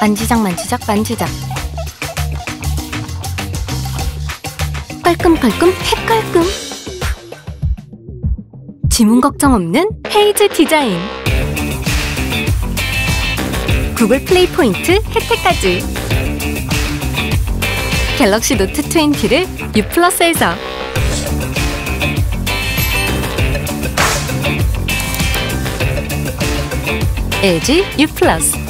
만지작 만지작 만지작. 깔끔깔끔 핵깔끔. 지문 걱정 없는 헤이즈 디자인. 구글 플레이 포인트 혜택까지. 갤럭시 노트 20를 U 플러스에서. LG U 플러스.